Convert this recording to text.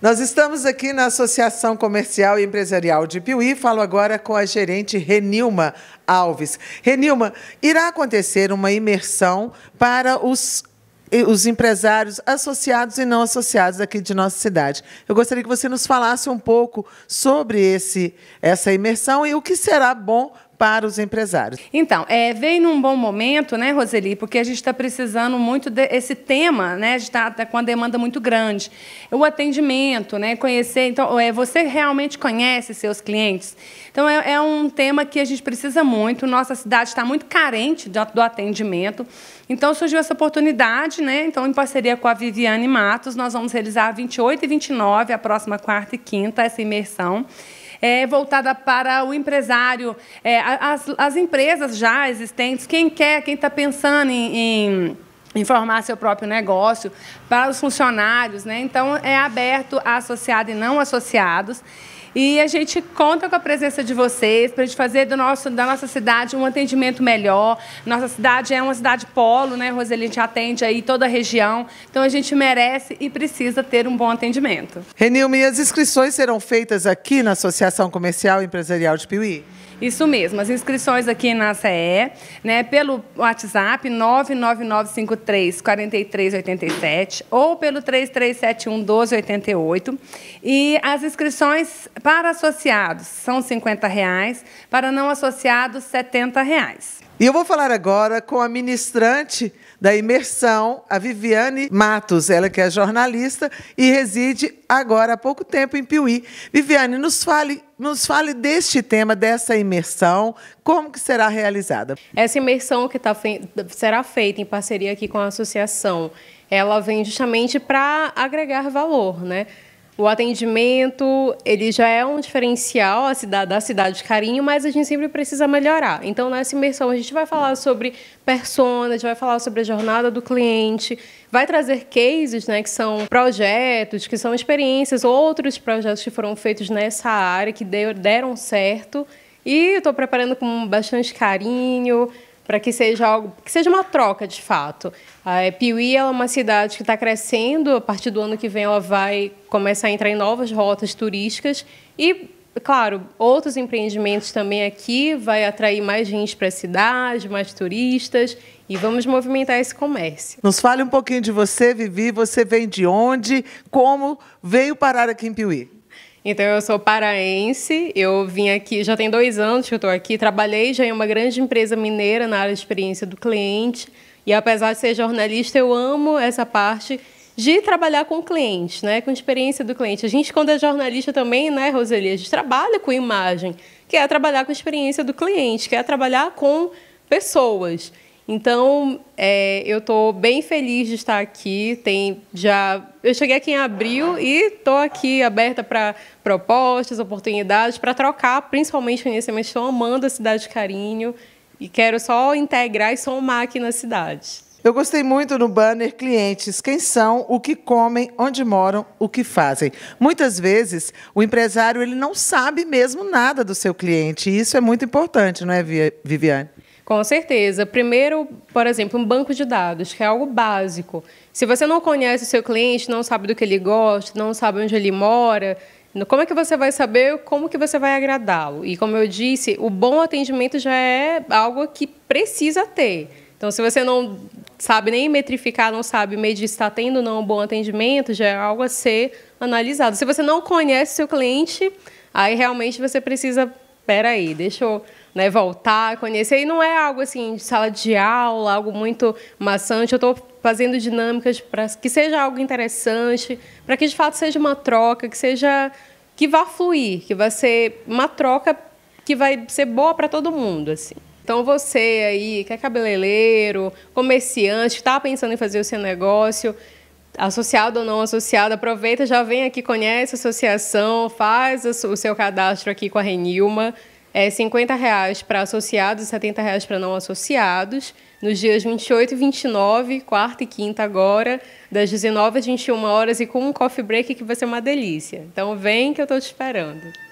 Nós estamos aqui na Associação Comercial e Empresarial de Piuí. Falo agora com a gerente Renilma Alves. Renilma, irá acontecer uma imersão para os os empresários associados e não associados aqui de nossa cidade. Eu gostaria que você nos falasse um pouco sobre esse, essa imersão e o que será bom para os empresários. Então, é, num bom momento, né, Roseli, porque a gente está precisando muito desse tema, né, a gente está tá com uma demanda muito grande. O atendimento, né, conhecer, então, é, você realmente conhece seus clientes? Então, é, é um tema que a gente precisa muito, nossa cidade está muito carente do atendimento, então surgiu essa oportunidade, né, então, em parceria com a Viviane Matos, nós vamos realizar 28 e 29, a próxima quarta e quinta, essa imersão é, voltada para o empresário, é, as, as empresas já existentes, quem quer, quem está pensando em, em informar seu próprio negócio, para os funcionários. Né? Então, é aberto a associado e não associados. E a gente conta com a presença de vocês para a gente fazer do nosso, da nossa cidade um atendimento melhor. Nossa cidade é uma cidade polo, né, Roseli? A gente atende aí toda a região. Então a gente merece e precisa ter um bom atendimento. Renilme, as inscrições serão feitas aqui na Associação Comercial e Empresarial de Piuí? Isso mesmo, as inscrições aqui na CE, né, pelo WhatsApp 99953 4387 ou pelo 3371 1288. E as inscrições para associados são 50 reais, para não associados 70 reais. E eu vou falar agora com a ministrante da imersão, a Viviane Matos, ela que é jornalista e reside agora há pouco tempo em Piuí. Viviane, nos fale, nos fale deste tema, dessa imersão, como que será realizada? Essa imersão que tá fe... será feita em parceria aqui com a associação, ela vem justamente para agregar valor, né? O atendimento, ele já é um diferencial a cidade, da cidade de Carinho, mas a gente sempre precisa melhorar. Então, nessa imersão, a gente vai falar sobre personas, a gente vai falar sobre a jornada do cliente, vai trazer cases, né, que são projetos, que são experiências, outros projetos que foram feitos nessa área, que deram certo. E estou preparando com bastante carinho, para que seja algo, que seja uma troca de fato. A Piuí é uma cidade que está crescendo, a partir do ano que vem ela vai começar a entrar em novas rotas turísticas e claro, outros empreendimentos também aqui vai atrair mais gente para a cidade, mais turistas e vamos movimentar esse comércio. Nos fale um pouquinho de você, Vivi. Você vem de onde? Como veio parar aqui em Piuí? Então, eu sou paraense, eu vim aqui, já tem dois anos que eu estou aqui, trabalhei já em uma grande empresa mineira na área de experiência do cliente, e apesar de ser jornalista, eu amo essa parte de trabalhar com o cliente, né, com experiência do cliente. A gente, quando é jornalista também, né, Roseli, a gente trabalha com imagem, que é trabalhar com experiência do cliente, que é trabalhar com pessoas. Então, é, eu estou bem feliz de estar aqui. Tem já, eu cheguei aqui em abril e estou aqui aberta para propostas, oportunidades, para trocar, principalmente conhecimento. Estou amando a cidade de Carinho e quero só integrar e somar aqui na cidade. Eu gostei muito no banner clientes, quem são, o que comem, onde moram, o que fazem. Muitas vezes o empresário ele não sabe mesmo nada do seu cliente e isso é muito importante, não é, Viviane? Com certeza. Primeiro, por exemplo, um banco de dados, que é algo básico. Se você não conhece o seu cliente, não sabe do que ele gosta, não sabe onde ele mora, como é que você vai saber como que você vai agradá-lo? E como eu disse, o bom atendimento já é algo que precisa ter. Então, se você não sabe nem metrificar, não sabe medir se está tendo ou não um bom atendimento, já é algo a ser analisado. Se você não conhece seu cliente, aí realmente você precisa, peraí, deixa eu né, voltar, conhecer. E não é algo assim de sala de aula, algo muito maçante. Eu estou fazendo dinâmicas para que seja algo interessante, para que de fato seja uma troca, que seja que vá fluir, que vai ser uma troca que vai ser boa para todo mundo, assim. Então você aí que é cabeleireiro, comerciante, está pensando em fazer o seu negócio, associado ou não associado, aproveita, já vem aqui, conhece a associação, faz o seu cadastro aqui com a Renilma é 50 reais para associados e 70 reais para não associados, nos dias 28 e 29, quarta e quinta agora, das 19 às 21 horas e com um coffee break que vai ser uma delícia. Então vem que eu estou te esperando.